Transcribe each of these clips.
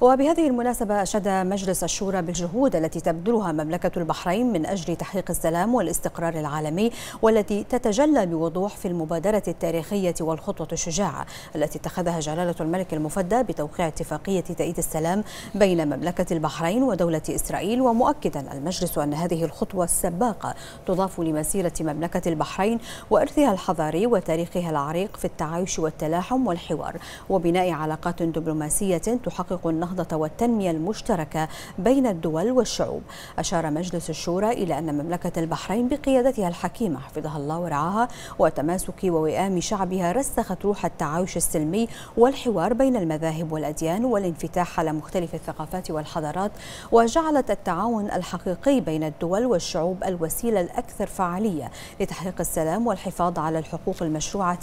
وبهذه المناسبة أشاد مجلس الشورى بالجهود التي تبذلها مملكة البحرين من أجل تحقيق السلام والاستقرار العالمي والتي تتجلى بوضوح في المبادرة التاريخية والخطوة الشجاعة التي اتخذها جلالة الملك المفدى بتوقيع اتفاقية تأييد السلام بين مملكة البحرين ودولة إسرائيل. ومؤكدا المجلس أن هذه الخطوة السباقة تضاف لمسيرة مملكة البحرين وإرثها الحضاري وتاريخها العريق في التعايش والتلاحم والحوار وبناء علاقات دبلوماسية تحقق النهضة والتنمية المشتركة بين الدول والشعوب. أشار مجلس الشورى إلى أن مملكة البحرين بقيادتها الحكيمة حفظها الله ورعاها وتماسك ووئام شعبها رسخت روح التعايش السلمي والحوار بين المذاهب والأديان والانفتاح على مختلف الثقافات والحضارات وجعلت التعاون الحقيقي بين الدول والشعوب الوسيلة الأكثر فعالية لتحقيق السلام والحفاظ على الحقوق المشروعة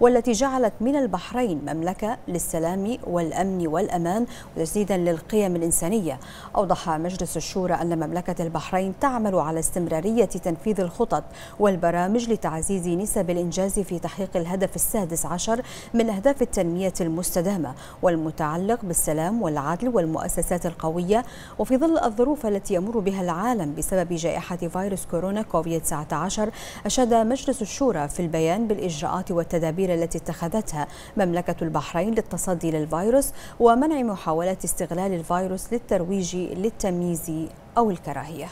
والتي جعلت من البحرين مملكة للسلام والأمن والأمان. وتجديدا للقيم الإنسانية. أوضح مجلس الشورى أن مملكة البحرين تعمل على استمرارية تنفيذ الخطط والبرامج لتعزيز نسب الإنجاز في تحقيق الهدف السادس عشر من أهداف التنمية المستدامة والمتعلق بالسلام والعدل والمؤسسات القوية. وفي ظل الظروف التي يمر بها العالم بسبب جائحة فيروس كورونا كوفيد 19 أشاد مجلس الشورى في البيان بالإجراءات والتدابير التي اتخذتها مملكة البحرين للتصدي للفيروس ومنع استغلال الفيروس للترويج للتمييز أو الكراهية.